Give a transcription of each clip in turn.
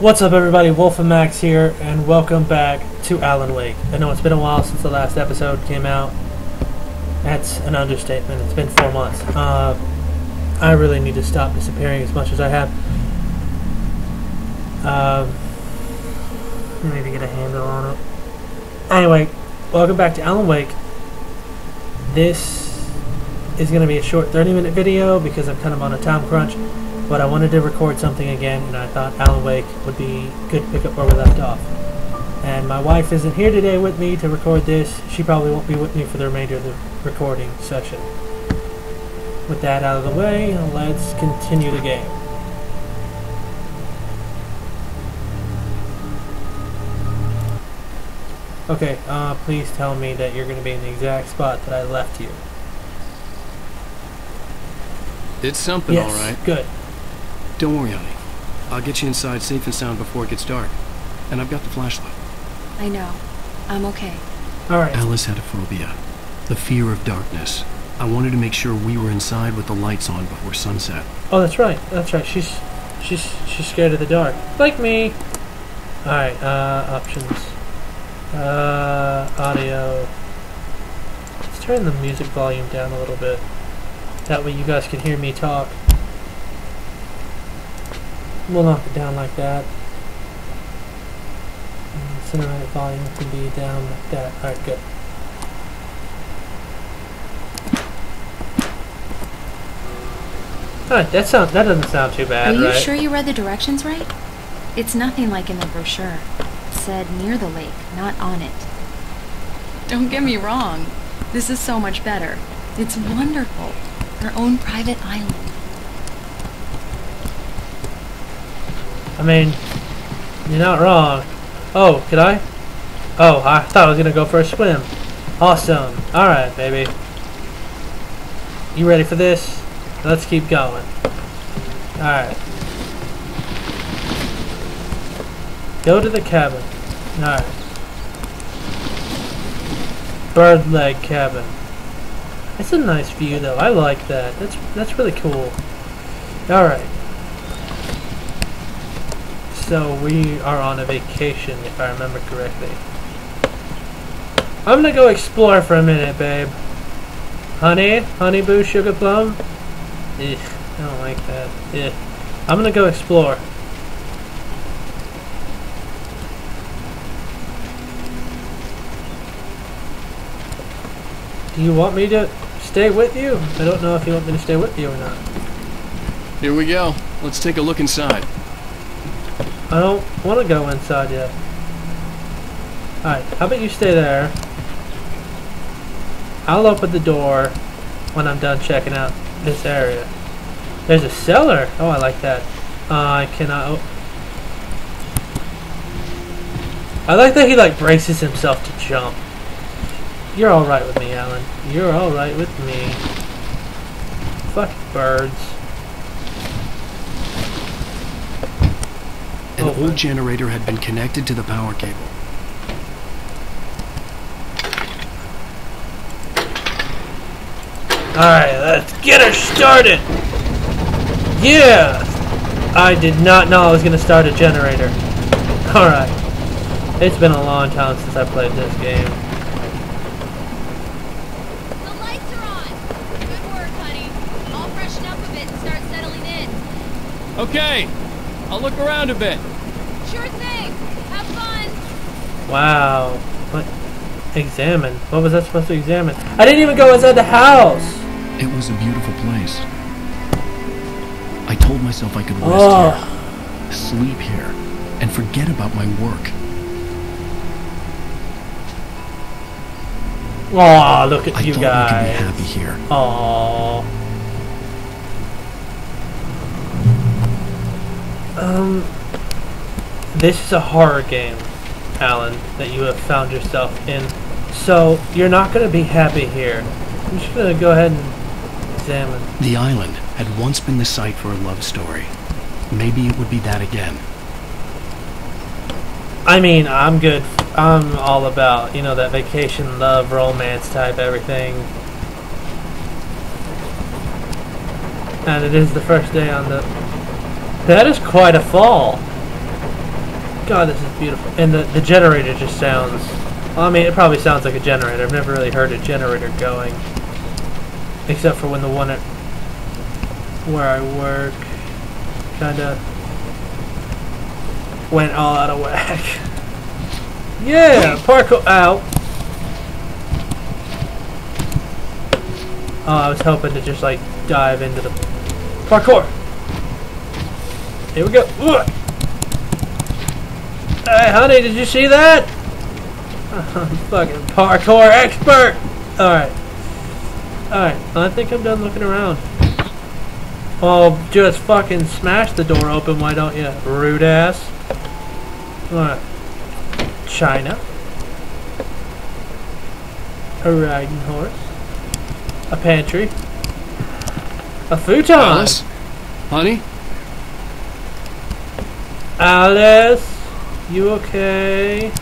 What's up, everybody? WolfiMax here, and welcome back to Alan Wake. I know it's been a while since the last episode came out. That's an understatement. It's been four months. Uh, I really need to stop disappearing as much as I have. Um, to get a handle on it. Anyway, welcome back to Alan Wake. This is going to be a short 30 minute video because I'm kind of on a time crunch, but I wanted to record something again and I thought Alan Wake would be good to pick up where we left off. And my wife isn't here today with me to record this. She probably won't be with me for the remainder of the recording session. With that out of the way, let's continue the game. Okay, uh, please tell me that you're going to be in the exact spot that I left you. It's something, yes, all right. good. Don't worry, honey. I'll get you inside safe and sound before it gets dark. And I've got the flashlight. I know. I'm okay. Alright, Alice had a phobia. The fear of darkness. I wanted to make sure we were inside with the lights on before sunset. oh that's right, that's right, she's, she's, she's scared of the dark. Like me! Alright, uh, options. Uh, audio. Let's turn the music volume down a little bit. That way you guys can hear me talk. We'll knock it down like that. And cinematic volume can be down like that. Alright, good. Alright, that sound that doesn't sound too bad. Are you right? sure you read the directions right? It's nothing like in the brochure. It said near the lake, not on it. Don't get me wrong. This is so much better. It's wonderful. Our own private island. I mean, you're not wrong. Oh, could I? Oh, I thought I was gonna go for a swim. Awesome. Alright, baby. You ready for this? Let's keep going. Alright. Go to the cabin. Alright. Bird leg cabin. It's a nice view though. I like that. That's that's really cool. Alright. So we are on a vacation, if I remember correctly. I'm gonna go explore for a minute, babe. Honey, honey boo, sugar plum. Ugh, I don't like that. Ugh. I'm gonna go explore. Do you want me to stay with you? I don't know if you want me to stay with you or not. Here we go. Let's take a look inside. I don't want to go inside yet. Alright, how about you stay there? I'll open the door when I'm done checking out this area. There's a cellar! Oh, I like that. Uh, I cannot... I like that he, like, braces himself to jump. You're alright with me, Alan. You're alright with me. Fuck birds. An old generator had been connected to the power cable. Alright, let's get her started! Yeah! I did not know I was gonna start a generator. Alright. It's been a long time since I played this game. The lights are on. Good work, honey. I'll up a bit start settling in. Okay. I'll look around a bit. Sure thing. Have fun. Wow. What? Examine? What was I supposed to examine? I didn't even go inside the house! It was a beautiful place. I told myself I could rest Oh. here, sleep here, and forget about my work. Aw, look at I you guys. we could be happy here. Aww. Um, this is a horror game, Alan, that you have found yourself in. So you're not gonna be happy here. I'm just gonna go ahead and examine. The island had once been the site for a love story. Maybe it would be that again. I mean, I'm good. I'm all about you know that vacation, love, romance type everything. And it is the first day on the. That is quite a fall. God, this is beautiful. And the, the generator just sounds... I mean, it probably sounds like a generator. I've never really heard a generator going. Except for when the one at where I work kind of went all out of whack. yeah, parkour out. Oh, I was hoping to just like dive into the parkour. Here we go. Ugh. Hey, honey, did you see that? I'm fucking parkour expert. All right. All right. I think I'm done looking around. Oh, just fucking smash the door open, why don't you? Rude ass. Alright. China. A riding horse. A pantry. A futon. Alice? Honey? Alice, you okay?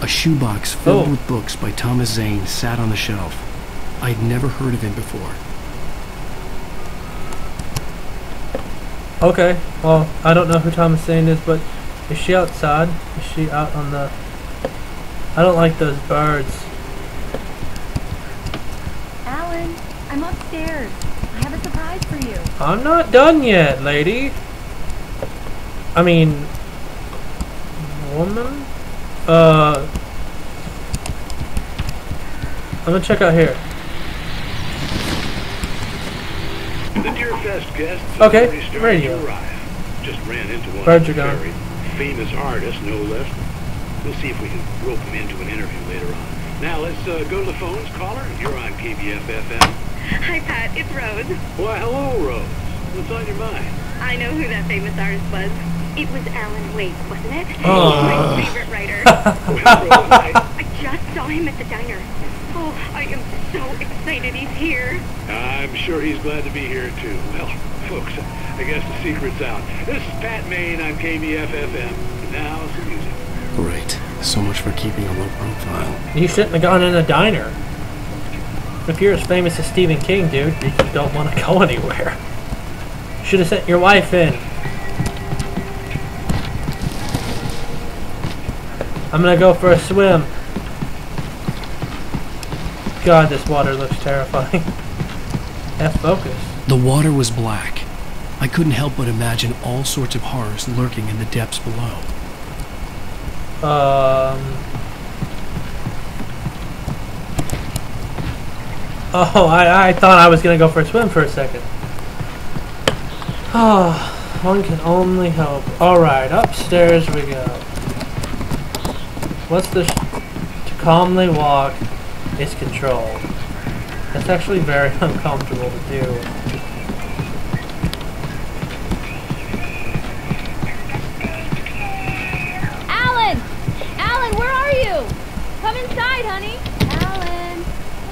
A shoebox filled Oh. with books by Thomas Zane sat on the shelf. I'd never heard of him before. Okay. Well, I don't know who Thomas Zane is, but is she outside? Is she out on the... I don't like those birds. Alan, I'm upstairs. I have a surprise for you. I'm not done yet, lady. I mean, woman? Uh, I'm gonna check out here. The Deerfest guests Okay, have already started radio. to arrive. Just ran into one Birds on the are gone. ferry. Famous artist, no less. We'll see if we can rope him into an interview later on. Now let's uh, go to the phones. Caller, you're on KBF FM. Hi, Pat. It's Rose. Why, hello, Rose. What's on your mind? I know who that famous artist was. It was Alan Wake, wasn't it? Oh. My favorite writer. I, I just saw him at the diner. Oh, I am so excited he's here. I'm sure he's glad to be here, too. Well, folks, I guess the secret's out. This is Pat Maine on KBF FM. And now, some music. Great. So much for keeping a low profile. You shouldn't have gone in a diner. If you're as famous as Stephen King, dude, you don't want to go anywhere. Should have sent your wife in. I'm gonna go for a swim. God, this water looks terrifying. F focus. The water was black. I couldn't help but imagine all sorts of horrors lurking in the depths below. Um. Oh, I, I thought I was gonna go for a swim for a second. Oh, one can only hope. Alright, upstairs we go. What's this? To calmly walk is control. That's actually very uncomfortable to do. Alan! Alan, where are you? Come inside, honey. Alan!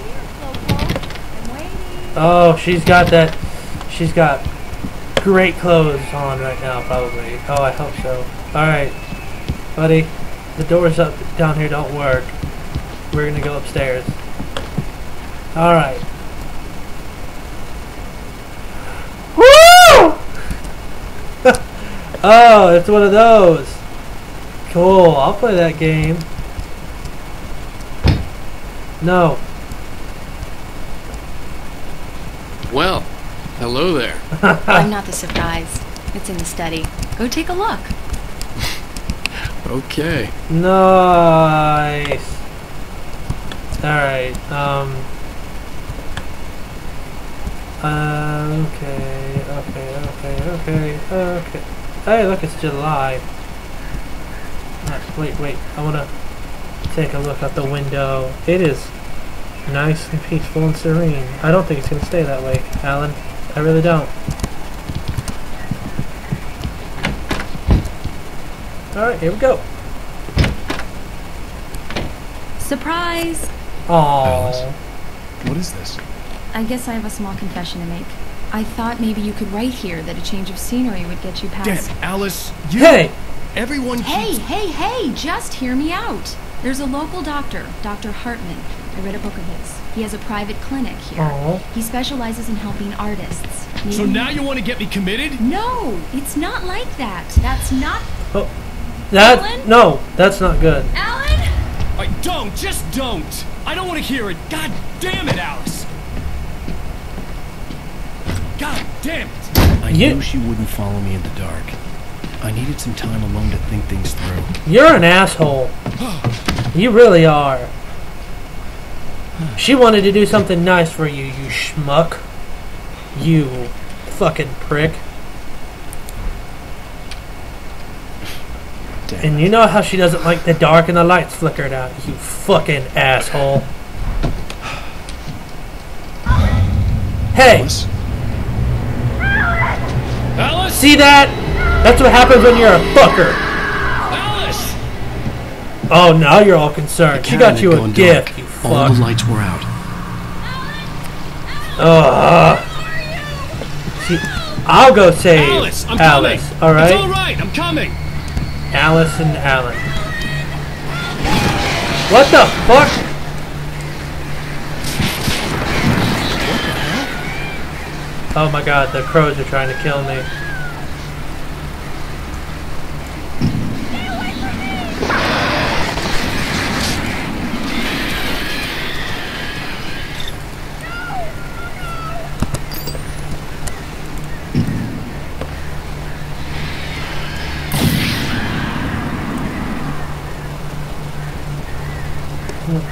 Here, Slowpoke. I'm waiting. Oh, she's got that. She's got great clothes on right now, probably. Oh, I hope so. Alright, buddy. The doors up down here don't work. We're gonna go upstairs. Alright. Woo! oh, it's one of those. Cool, I'll play that game. No. Well, hello there. I'm not the surprise. It's in the study. Go take a look. Okay. Nice. Alright, um. Uh, okay, okay, okay, okay, okay. Hey, look, it's July. Wait, wait, I wanna take a look out the window. It is nice and peaceful and serene. I don't think it's gonna stay that way, Alan. I really don't. Alright, here we go. Surprise! Alice. Aww. What is this? I guess I have a small confession to make. I thought maybe you could write here that a change of scenery would get you past. Damn, Alice, you. Hey! Everyone Hey, keeps. hey, hey! Just hear me out. There's a local doctor, Dr. Hartman. I read a book of his. He has a private clinic here. Aw. He specializes in helping artists. So now you want to get me committed? No, it's not like that. That's not. Oh, That Alan? no, that's not good. Alan? I don't, just don't. I don't want to hear it. God damn it, Alice. God damn it. I You- knew she wouldn't follow me in the dark. I needed some time alone to think things through. You're an asshole. You really are. She wanted to do something nice for you, you schmuck. You fucking prick. Damn. And you know how she doesn't like the dark and the lights flickered out, you fucking asshole. Hey, Alice? Alice? see that? That's what happens when you're a fucker. Alice! Oh, now you're all concerned. She got you a gone gift, dark. you All the lights were out. Ugh. See, I'll go save Alice, I'm Alice. coming. All right, It's all right. I'm coming. And Alan. What the fuck? Oh my god, the crows are trying to kill me.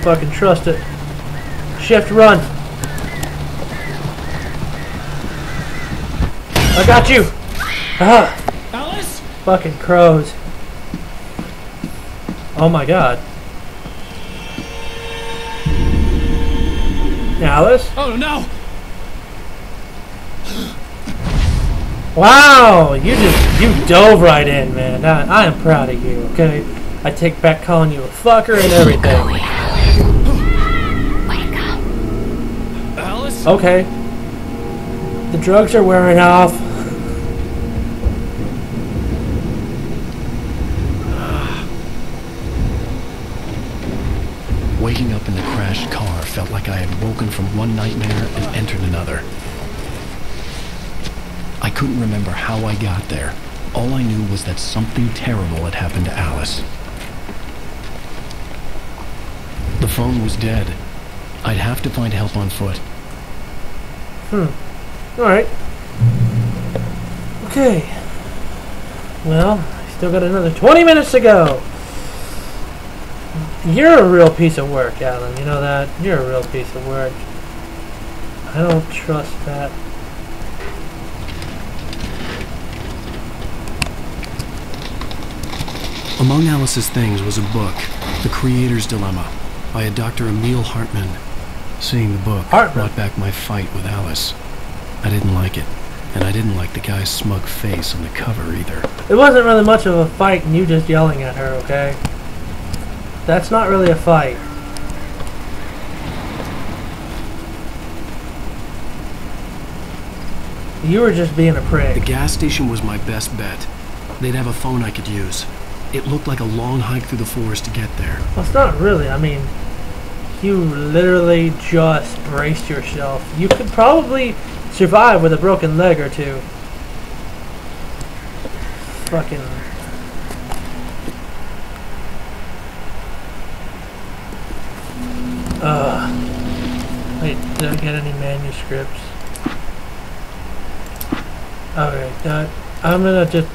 Fucking trust it. Shift run. I got you. Ah, Alice? fucking crows. Oh my god. Alice? Oh no! Wow, you just you dove right in, man. I, I am proud of you. Okay, I take back calling you a fucker and everything. Okay. The drugs are wearing off. Waking up in the crashed car felt like I had woken from one nightmare and entered another. I couldn't remember how I got there. All I knew was that something terrible had happened to Alice. The phone was dead. I'd have to find help on foot. Hmm. Alright. Okay. Well, I still got another 20 minutes to go. You're a real piece of work, Alan. You know that? You're a real piece of work. I don't trust that. Among Alice's things was a book, The Creator's Dilemma, by a Dr. Emil Hartman. Seeing the book brought back my fight with Alice. I didn't like it, and I didn't like the guy's smug face on the cover either. It wasn't really much of a fight and you just yelling at her, okay? That's not really a fight. You were just being a prick. The gas station was my best bet. They'd have a phone I could use. It looked like a long hike through the forest to get there. Well, it's not really. I mean, you literally just braced yourself. You could probably survive with a broken leg or two. Fucking. Ugh. Wait, did I get any manuscripts? Okay, that, I'm gonna just,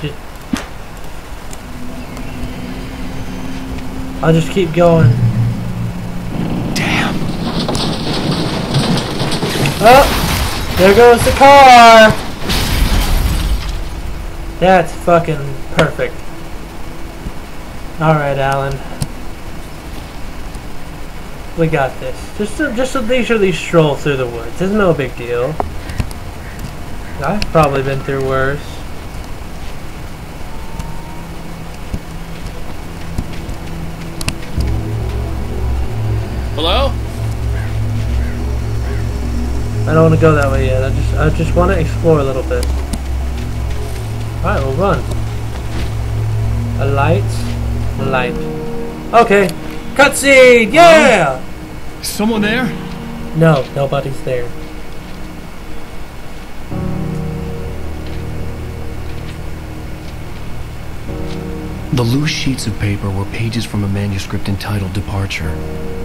just I'll just keep going. Oh, there goes the car. That's fucking perfect. All right, Alan. We got this. Just a, just a leisurely stroll through the woods. It's no big deal. I've probably been through worse. Hello? I don't want to go that way yet. I just I just want to explore a little bit. All right, we'll run. A light, light. Okay, cutscene. Yeah. Someone there? No, nobody's there. The loose sheets of paper were pages from a manuscript entitled Departure.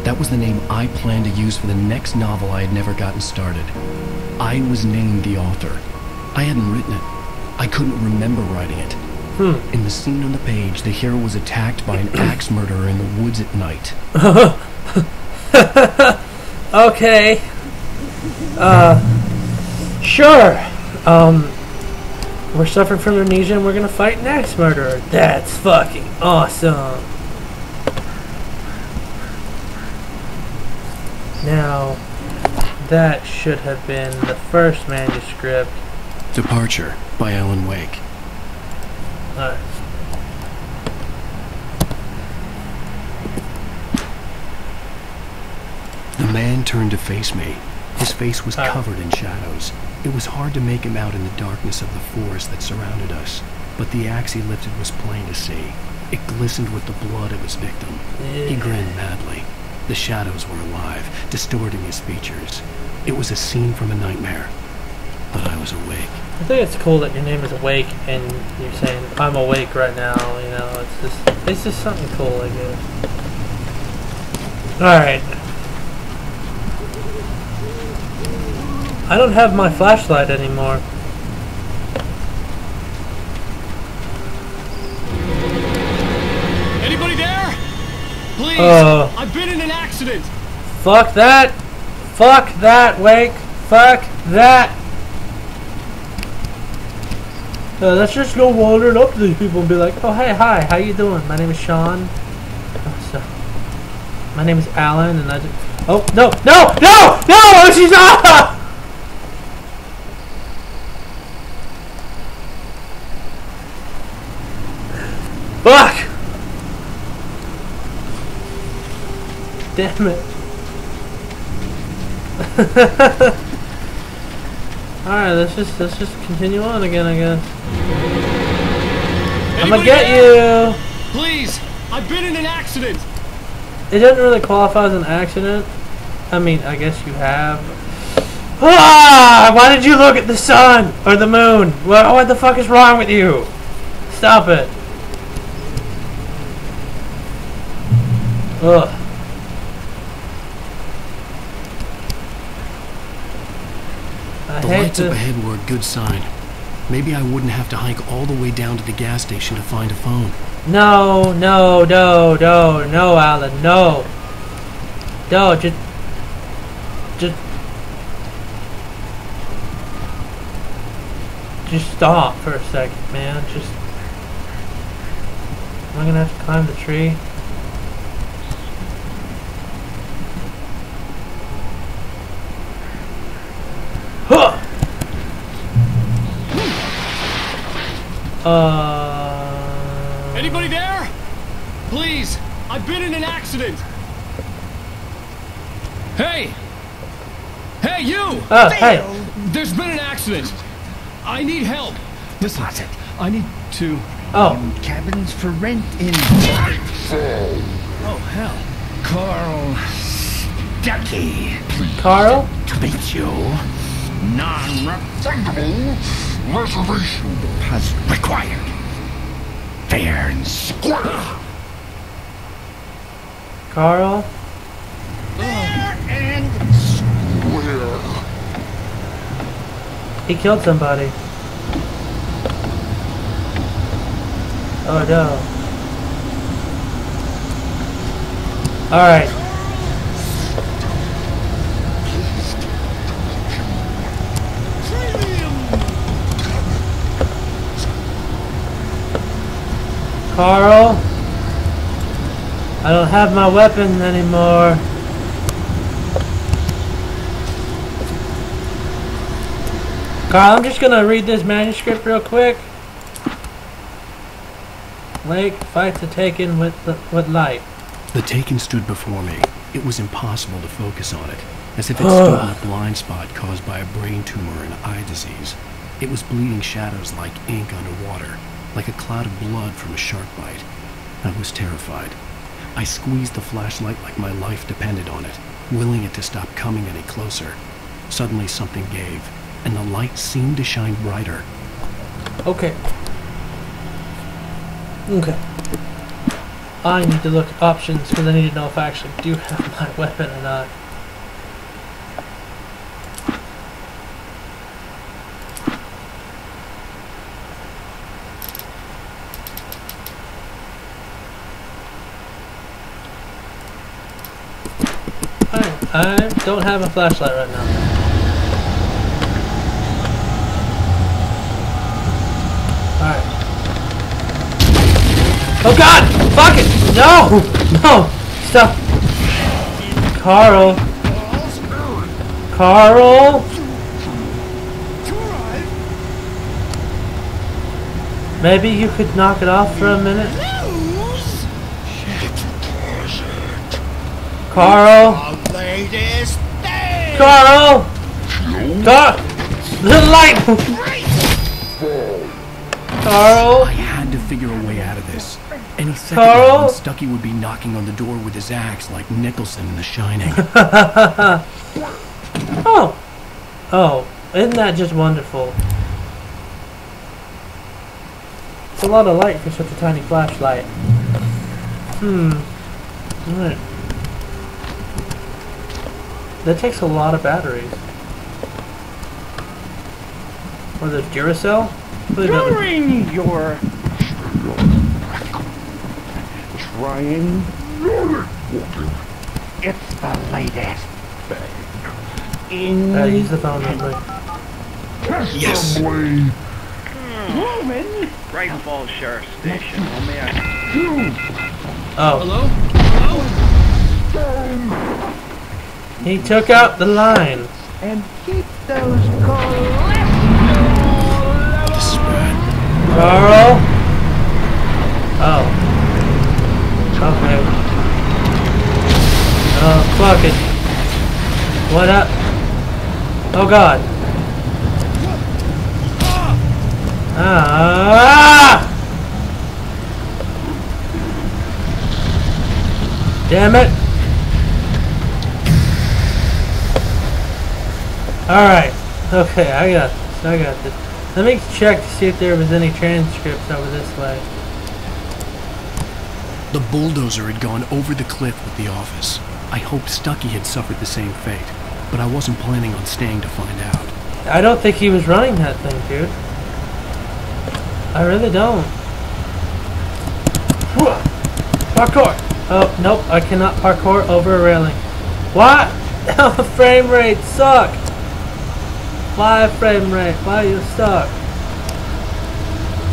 That was the name I planned to use for the next novel I had never gotten started. I was named the author. I hadn't written it. I couldn't remember writing it. In the scene on the page, the hero was attacked by an axe murderer in the woods at night. Okay. Uh, sure. Um, we're suffering from amnesia and we're gonna fight an axe murderer. That's fucking awesome. Now, that should have been the first manuscript. Departure by Alan Wake. Alright. The man turned to face me. His face was covered in shadows. It was hard to make him out in the darkness of the forest that surrounded us, but the axe he lifted was plain to see. It glistened with the blood of his victim. He grinned madly. The shadows were alive, distorting his features. It was a scene from a nightmare. But I was awake. I think it's cool that your name is Awake and you're saying I'm awake right now. You know, it's just it's just something cool, I guess. All I don't have my flashlight anymore. Anybody there? Please. Uh. I've been in an accident. Fuck that. Fuck that, Wake. Fuck that. Uh, let's just go wandering up to these people and be like, oh, hey, hi, how you doing? My name is Sean. Oh, so, my name is Alan, and I just... Oh, no, no, no, no, she's not! Fuck! Damn it. Alright, let's just let's just continue on again, I guess. I'm gonna get there? you! Please. I've been in an accident. It doesn't really qualify as an accident. I mean, I guess you have. Ah! Why did you look at the sun or the moon? What, what the fuck is wrong with you? Stop it. Ugh. The lights up ahead were a good sign. Maybe I wouldn't have to hike all the way down to the gas station to find a phone. No, no, no, no, no, Alan, no. No, just, just, just stop for a second, man. Just, am I gonna have to climb the tree? Uh. Anybody there? Please. I've been in an accident. Hey. Hey, you. Oh, hey. There's been an accident. I need help. Listen, I need to. Oh, Cabins for rent in Oh hell. Carl Stucky. Carl? To meet you. Non-refundable reservation deposit required. Fair and square. Carl? Fair and square. He killed somebody. Oh no. Alright. Carl? I don't have my weapon anymore. Carl, I'm just gonna read this manuscript real quick. Lake fights the Taken with the, with light. The Taken stood before me. It was impossible to focus on it, as if it stood in a blind spot caused by a brain tumor and eye disease. It was bleeding shadows like ink underwater, like a cloud of blood from a shark bite. I was terrified. I squeezed the flashlight like my life depended on it, willing it to stop coming any closer. Suddenly something gave, and the light seemed to shine brighter. Okay. Okay. I need to look at options because I need to know if I actually do have my weapon or not. Alright, I don't have a flashlight right now. Alright. Oh god! Fuck it! No! No! Stop! Carl! Carl! Maybe you could knock it off for a minute? Carl! The latest thing! Carl! Carl! The light! Carl! I had to figure a way out of this. Any second Carl? now, and Stucky would be knocking on the door with his axe like Nicholson in The Shining. Oh! Oh, isn't that just wonderful? It's a lot of light for such a tiny flashlight. Hmm. Alright. That takes a lot of batteries. Or the Duracell? What is that? During your trying, it's the latest thing. In Uh, use the phone real quick. Yes. Moving. Bright Falls Sheriff Station. How may I... Oh, Hello? Hello? He took out the line. And keep those cholesterol This is bad. Carl? Oh. Okay. Oh, fuck it. What up? Oh god. Ah! Damn it. Alright. Okay, I got this. I got this. Let me check to see if there was any transcripts over this way. The bulldozer had gone over the cliff with the office. I hoped Stucky had suffered the same fate, but I wasn't planning on staying to find out. I don't think he was running that thing, dude. I really don't. Parkour! Oh, nope, I cannot parkour over a railing. What? The frame rate suck! Why frame rate? Why are you stuck?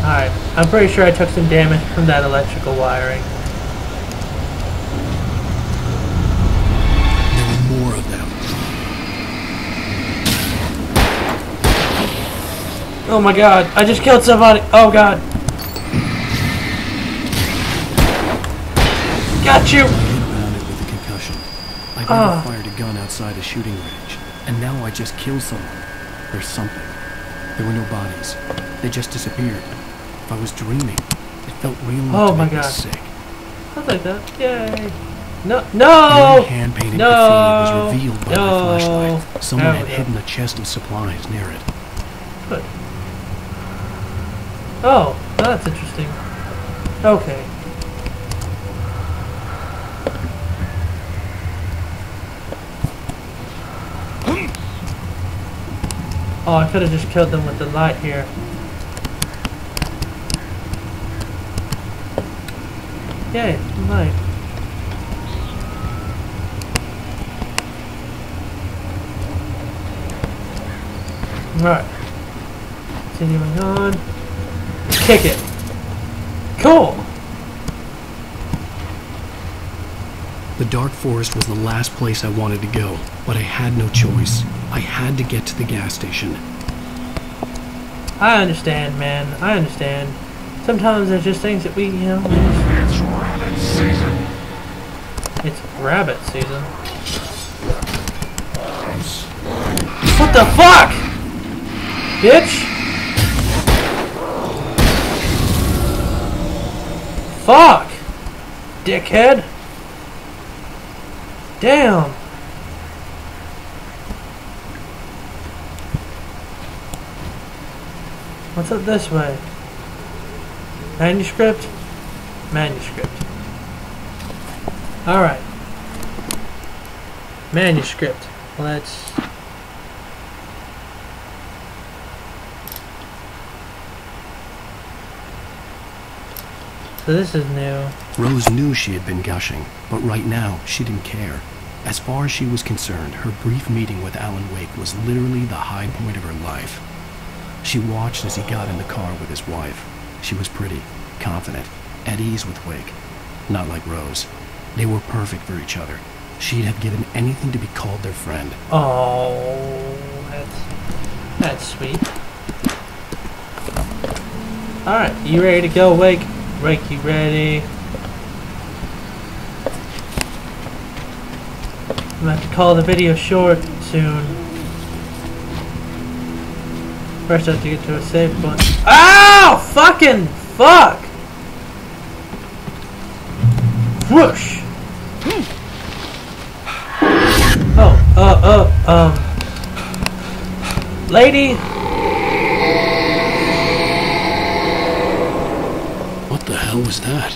Alright, I'm pretty sure I took some damage from that electrical wiring. There were more of them. Oh my god, I just killed somebody! Oh god! Got you! With a concussion. Never Ah. fired a gun outside a shooting range, and now I just killed someone. Or something. There were no bodies. They just disappeared. If I was dreaming, it felt real enough Oh to my make me God. sick. I like that. Yay! No, no! hand-painted No! graffiti was revealed by No! my flashlight. Someone had go. hidden a chest of supplies near it. Good. Oh, that's interesting. Okay. Oh, I could have just killed them with the light here. Yay, light. Right. Continuing on. Kick it. Cool. The dark forest was the last place I wanted to go, but I had no choice. I had to get to the gas station. I understand, man. I understand. Sometimes there's just things that we, you know. It's rabbit season. It's rabbit season. What the fuck? Bitch! Fuck! Dickhead! Damn! What's up this way? Manuscript? Manuscript. Alright. Manuscript. Let's... So this is new. Rose knew she had been gushing, but right now she didn't care. As far as she was concerned, her brief meeting with Alan Wake was literally the high point of her life. She watched as he got in the car with his wife. She was pretty, confident, at ease with Wake. Not like Rose. They were perfect for each other. She'd have given anything to be called their friend. Oh, that's that's sweet. All right, you ready to go, Wake? Wake, you ready? I'm have to call the video short soon. First, I have to get to a safe point. Ow! Fucking fuck! Whoosh! Oh, uh, uh, um. Lady! What the hell was that?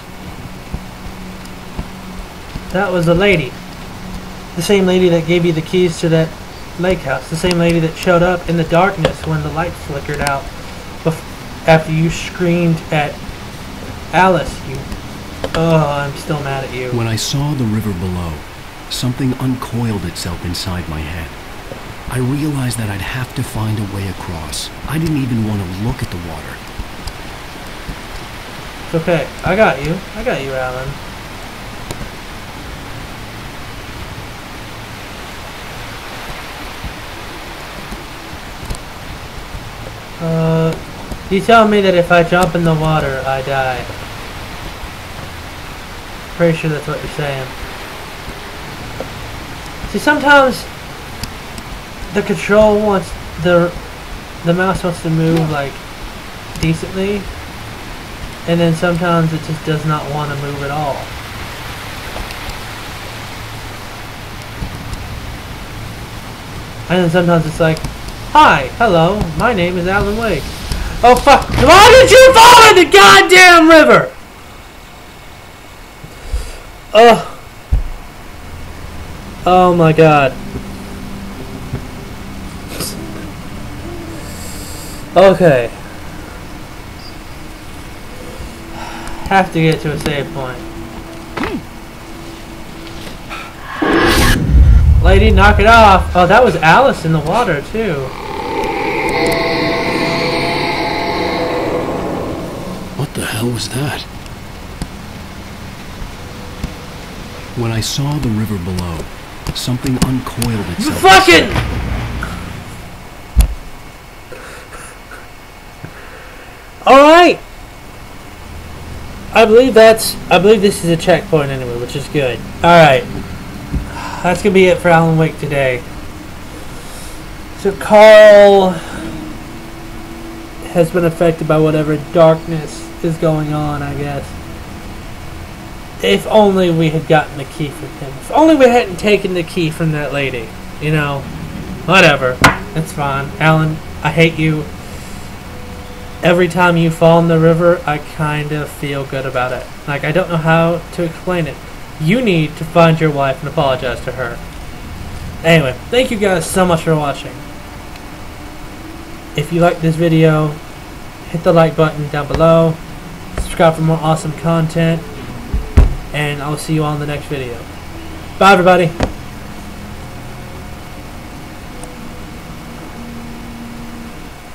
That was the lady. The same lady that gave you the keys to that lake house. The same lady that showed up in the darkness when the light flickered out bef- after you screamed at Alice. You. Oh, I'm still mad at you. When I saw the river below, something uncoiled itself inside my head. I realized that I'd have to find a way across. I didn't even want to look at the water. It's okay. I got you. I got you, Alan. Uh, you tell me that if I jump in the water, I die. Pretty sure that's what you're saying. See, sometimes the control wants the the mouse wants to move like decently, and then sometimes it just does not want to move at all. And then sometimes it's like, Hi, hello, my name is Alan Wake. Oh fuck, why did you fall in the goddamn river? Ugh. Oh my god. Okay. Have to get to a save point. Lady, knock it off. Oh, that was Alice in the water, too. Hell was that? When I saw the river below, something uncoiled itself. You Fucking! Alright! I believe that's, I believe this is a checkpoint anyway, which is good. Alright. That's gonna be it for Alan Wake today. So Carl has been affected by whatever darkness is going on, I guess. If only we had gotten the key from him. If only we hadn't taken the key from that lady. You know, whatever. It's fine. Alan, I hate you. Every time you fall in the river, I kind of feel good about it. Like, I don't know how to explain it. You need to find your wife and apologize to her. Anyway, thank you guys so much for watching. If you like this video, hit the like button down below. Subscribe for more awesome content. And I'll see you all in the next video. Bye, everybody.